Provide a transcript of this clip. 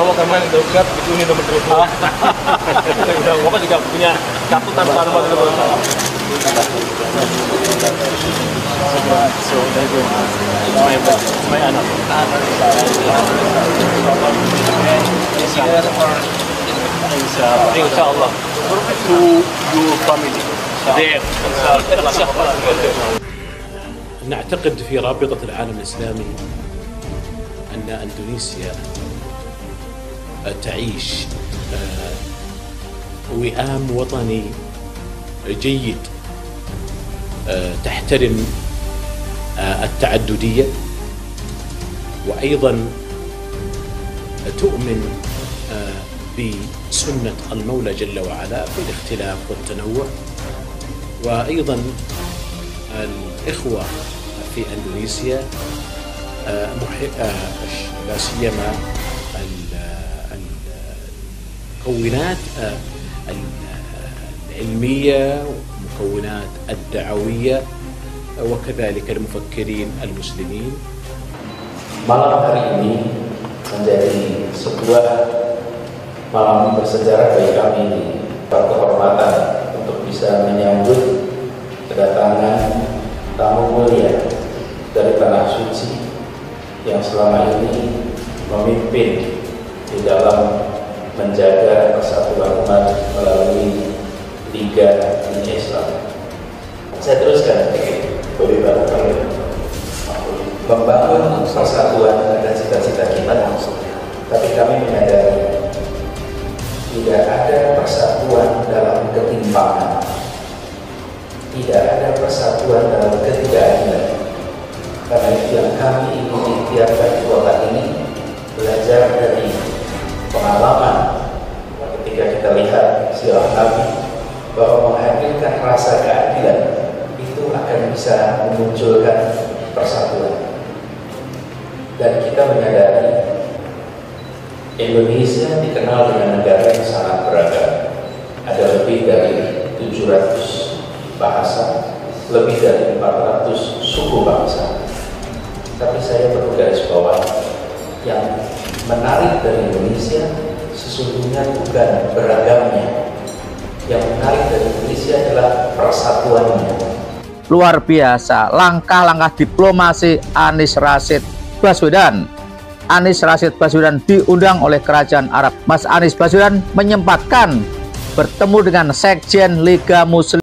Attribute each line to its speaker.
Speaker 1: Kalau kemarin dekat itu ini nomor telepon. Udah, Bapak juga punya kartu tanpa nomor telepon. So, thank you. It's my, it's my anak. Insya- Insya Allah. To your family. There.
Speaker 2: نعتقد في رابطة العالم الإسلامي أن أندونيسيا تعيش آه، وئام وطني جيد آه، تحترم آه، التعددية وأيضا تؤمن بسنة المولى جل وعلا في الاختلاف والتنوع. وأيضا الإخوة في أندونيسيا لا سيما المكونات آه، العلمية والمكونات الدعوية آه، وكذلك المفكرين المسلمين
Speaker 3: Malam hari ini menjadi sebuah malam bersejarah bagi kami di kehormatan untuk bisa menyambut kedatangan tamu mulia dari tanah suci yang selama ini memimpin di dalam menjaga persatuan umat melalui Liga Dunia Islam. Saya teruskan. Boleh barangkali membangun persatuan dan cita-cita kita tapi kami menyadari tidak ada persatuan dalam ketimpangan. Tidak ada persatuan dalam ketidakadilan. Karena itu yang kami ingin ikhtiarkan di kota ini belajar dari ketika kita lihat sirah bahwa menghadirkan rasa keadilan itu akan bisa memunculkan persatuan dan kita menyadari Indonesia dikenal dengan negara yang sangat beragam. Ada lebih dari 700 bahasa, lebih dari 400 suku bangsa. Tapi saya perlu garis bawah yang menarik dari Indonesia sesungguhnya bukan beragamnya. Yang menarik dari Indonesia adalah persatuannya.
Speaker 4: luar biasa langkah-langkah diplomasi Anies Rashid Baswedan. Anies Rashid Baswedan diundang oleh Kerajaan Arab. Mas Anies Baswedan menyempatkan bertemu dengan Sekjen Liga Muslim